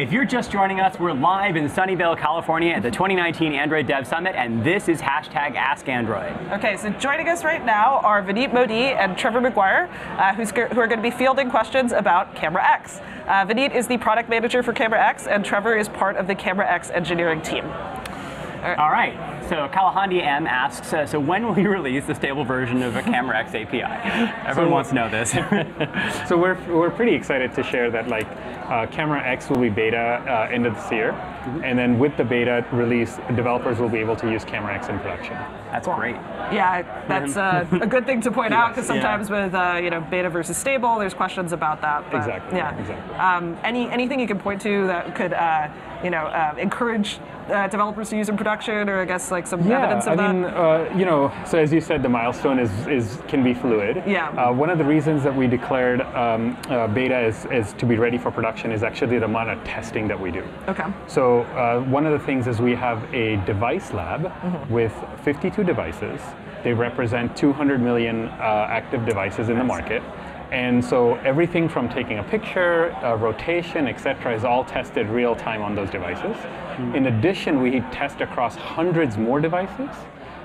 If you're just joining us, we're live in Sunnyvale, California at the 2019 Android Dev Summit, and this is hashtag Ask Android. Okay, so joining us right now are Vinit Modi and Trevor McGuire, uh, who are going to be fielding questions about Camera X. Uh, Vinit is the product manager for Camera X, and Trevor is part of the Camera X engineering team. All right. So Kalahandi M asks, uh, so when will you release the stable version of a Camera X API? Everyone so, wants to know this. so we're, we're pretty excited to share that like uh, Camera X will be beta uh, end of this year, mm -hmm. and then with the beta release, developers will be able to use Camera X in production. That's great. Yeah, that's uh, a good thing to point yes. out because sometimes yeah. with uh, you know beta versus stable, there's questions about that. But, exactly. Yeah. Exactly. Um, any anything you can point to that could uh, you know encourage uh, developers to use in production, or I guess like some yeah, evidence of I that? mean, uh, you know, so as you said, the milestone is, is can be fluid. Yeah. Uh, one of the reasons that we declared um, uh, beta is, is to be ready for production is actually the amount of testing that we do. Okay. So uh, one of the things is we have a device lab mm -hmm. with 52 devices. They represent 200 million uh, active devices in the market. And so everything from taking a picture, uh, rotation, etc., is all tested real time on those devices. Mm. In addition, we test across hundreds more devices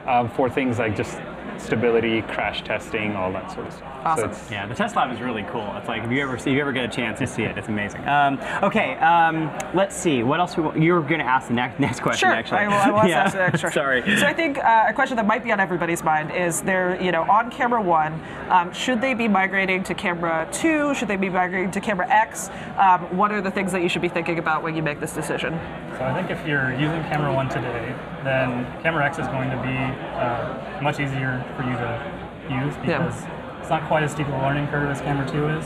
uh, for things like just stability, crash testing, all that sort of stuff. Awesome. So yeah, the test lab is really cool. It's like if you ever see, if you ever get a chance to see it, it's amazing. Um, okay, um, let's see. What else? We, you're going to ask the next next question. Sure, actually. I will, I will yeah. ask the next question. Sorry. So I think uh, a question that might be on everybody's mind is they're you know on camera one. Um, should they be migrating to camera two? Should they be migrating to camera X? Um, what are the things that you should be thinking about when you make this decision? So I think if you're using camera one today, then camera X is going to be uh, much easier for you to use because yeah. it's not quite as steep a learning curve as Camera 2 is.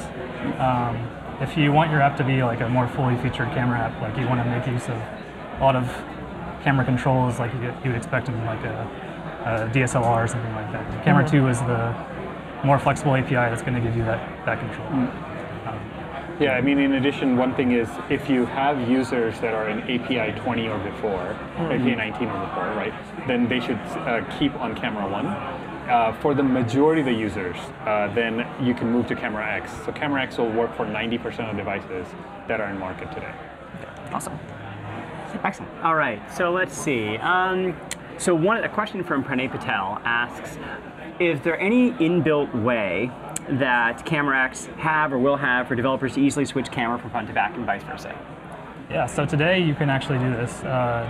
Um, if you want your app to be like a more fully featured camera app, like you want to make use of a lot of camera controls like you, you would expect in like a, a DSLR or something like that. Camera mm -hmm. 2 is the more flexible API that's going to give you that, that control. Mm. Yeah, I mean, in addition, one thing is if you have users that are in API 20 or before, mm -hmm. API 19 or before, right, then they should uh, keep on camera 1 uh, for the majority of the users, uh, then you can move to Camera X. So Camera X will work for 90% of devices that are in market today. Awesome. Excellent. All right, so let's see. Um, so one a question from Pranay Patel asks, is there any inbuilt way that Camera X have or will have for developers to easily switch camera from front to back and vice versa? Yeah, so today you can actually do this. Uh,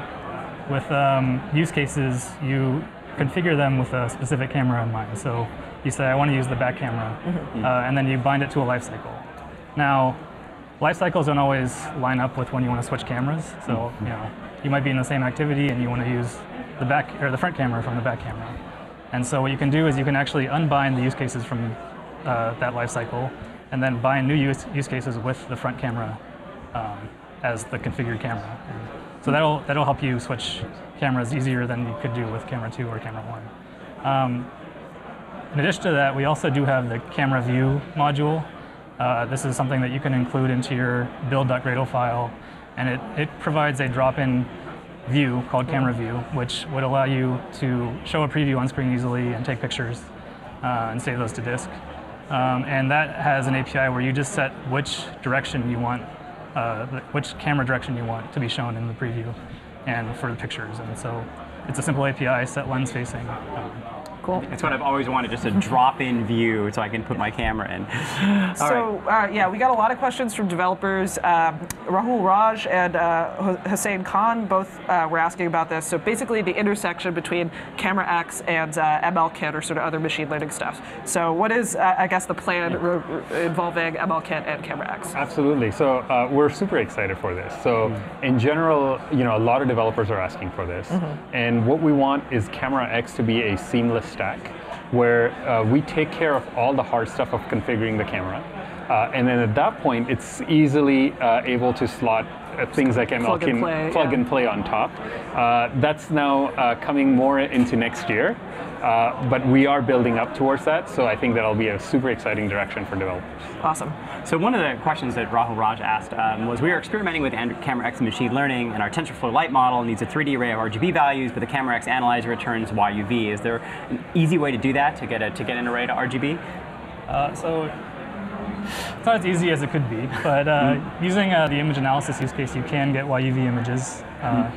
with um, use cases, you configure them with a specific camera in mind. So you say, I want to use the back camera, mm -hmm. uh, and then you bind it to a lifecycle. Now, life cycles don't always line up with when you want to switch cameras. So mm -hmm. you know, you might be in the same activity and you want to use the back or the front camera from the back camera. And so what you can do is you can actually unbind the use cases from uh, that life cycle, and then bind new use, use cases with the front camera um, as the configured camera. And so that'll that'll help you switch cameras easier than you could do with camera two or camera one. Um, in addition to that, we also do have the camera view module. Uh, this is something that you can include into your build.gradle file, and it, it provides a drop-in view called camera view, which would allow you to show a preview on screen easily and take pictures uh, and save those to disk. Um, and that has an API where you just set which direction you want uh, which camera direction you want to be shown in the preview and for the pictures. And so it's a simple API, set lens facing. Um, Cool. It's what I've always wanted, just a drop-in view so I can put my camera in. so right. uh, yeah, we got a lot of questions from developers. Um, Rahul Raj and uh, Hussein Khan both uh, were asking about this. So basically the intersection between Camera X and uh, MLKit or sort of other machine learning stuff. So what is, uh, I guess, the plan involving MLKit and Camera X? Absolutely. So uh, we're super excited for this. So mm. in general, you know, a lot of developers are asking for this. Mm -hmm. And what we want is Camera X to be a seamless stack where uh, we take care of all the hard stuff of configuring the camera. Uh, and then at that point, it's easily uh, able to slot things like ML plug and play, plug yeah. and play on top. Uh, that's now uh, coming more into next year. Uh, but we are building up towards that, so I think that'll be a super exciting direction for developers. Awesome. So one of the questions that Rahul Raj asked um, was, we are experimenting with Camera X machine learning, and our TensorFlow Lite model needs a 3D array of RGB values, but the Camera X analyzer returns YUV. Is there an easy way to do that, to get, a, to get an array to RGB? Uh, so it's not as easy as it could be, but uh, using uh, the image analysis use case, you can get YUV images. Uh,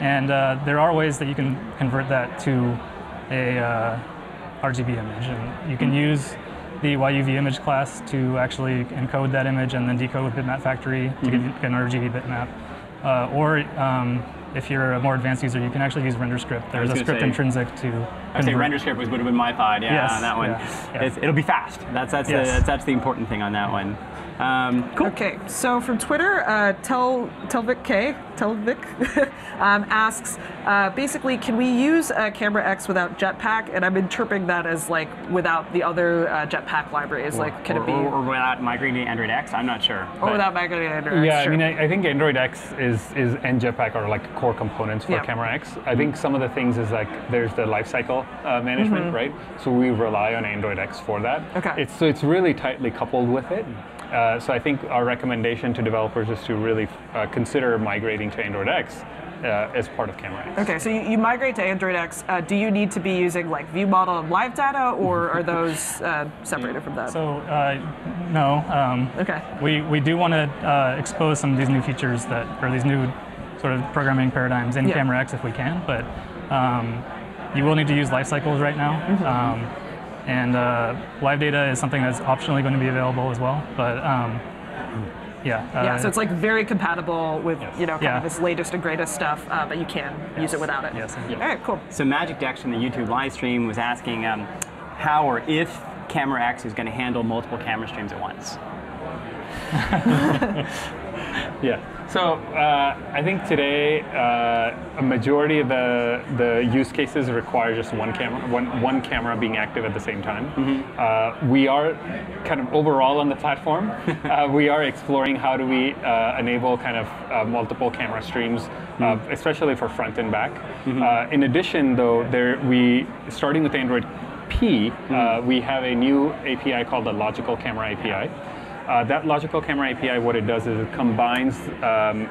and uh, there are ways that you can convert that to a uh, RGB image. And you can use the YUV image class to actually encode that image and then decode with Bitmap Factory to give you an RGB bitmap. Uh, or um, if you're a more advanced user, you can actually use RenderScript. There's a script say- intrinsic to I say RenderScript was would have been my thought. Yeah, Yes, on that one. yeah, yeah. It's, it'll be fast. That's that's, Yes. the, that's that's the important thing on that one. Um, cool. Okay, so from Twitter, uh, Tel Telvik K Telvik um, asks, uh, basically, can we use uh, Camera X without Jetpack? And I'm interpreting that as like without the other uh, Jetpack libraries. like, can or, it be or, or without migrating to Android X? I'm not sure. or but- without migrating to Android? X. Yeah, Sure. I mean, I, I think Android X is is and Jetpack are like core components for Yeah. Camera X. I think some of the things is like there's the lifecycle uh, management, right? So we rely on Android X for that. Okay. It's so it's really tightly coupled with it. Uh, so I think our recommendation to developers is to really uh, consider migrating to Android X uh, as part of Camera X. Okay, so you, you migrate to Android X. Uh, do you need to be using like view model and live data, or are those uh, separated from that? So uh, no, um, okay. we, we do want to uh, expose some of these new features that, or these new sort of programming paradigms in Yeah. Camera X if we can, but um, you will need to use life cycles right now. Mm-hmm. Um, and uh, live data is something that's optionally going to be available as well. But um, yeah. Uh, Yeah, so it's like very compatible with you know kind Yeah. of this latest and greatest stuff, uh, but you can use it without it. Yes, All indeed. right, cool. So Magic Dex from the YouTube live stream was asking um, how or if Camera X is going to handle multiple camera streams at once. Yeah. So uh, I think today uh, a majority of the the use cases require just one camera, one one camera being active at the same time. Uh, we are kind of overall on the platform. uh, we are exploring how do we uh, enable kind of uh, multiple camera streams, uh, especially for front and back. Uh, in addition, though, there we starting with Android P, uh, we have a new API called the Logical Camera API. Uh, that logical camera API, what it does is it combines um,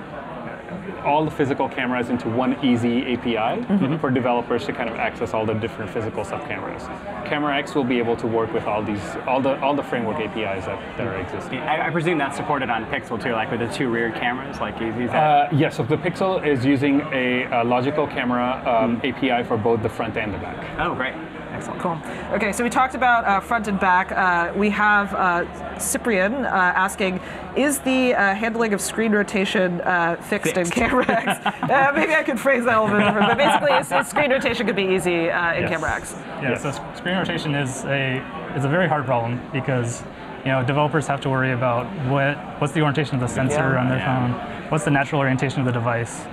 all the physical cameras into one easy API for developers to kind of access all the different physical sub-cameras. Camera X will be able to work with all these, all the all the framework APIs that, that are existing. I, I presume that's supported on Pixel too, like with the two rear cameras. Like is that? Uh, yes, so the Pixel is using a, a logical camera um, API for both the front and the back. oh, great, excellent. Cool. Okay, so we talked about uh, front and back. Uh, we have uh, Cyprian uh, asking, is the uh, handling of screen rotation uh, fixed, in Fixed. Camera X? uh, maybe I could phrase that a little bit different, but basically, it's, it's screen rotation could be easy uh, in Yes. Camera X. Yeah, so screen rotation is a is a very hard problem because you know developers have to worry about what what's the orientation of the sensor Yeah. on their Yeah. phone, what's the natural orientation of the device,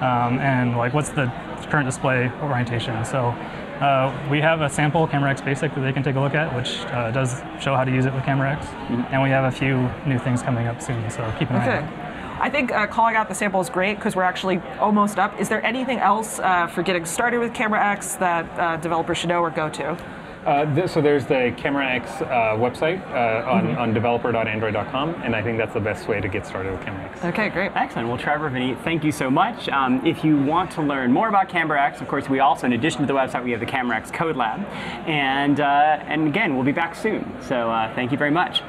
um, and like what's the current display orientation. So. Uh, we have a sample CameraX Basic that they can take a look at, which uh, does show how to use it with Camera X. And we have a few new things coming up soon, so keep an eye Okay. out. I think uh, calling out the sample is great because we're actually almost up. Is there anything else uh, for getting started with CameraX that uh, developers should know or go to? Uh, th- so there's the Camera X uh, website uh, on, on developer.android.com, and I think that's the best way to get started with Camera X. Okay, great. Excellent. Well, Trevor, Vinny, thank you so much. Um, if you want to learn more about Camera X, of course, we also, in addition to the website, we have the Camera X Code Lab. And, uh, and again, we'll be back soon. So uh, thank you very much.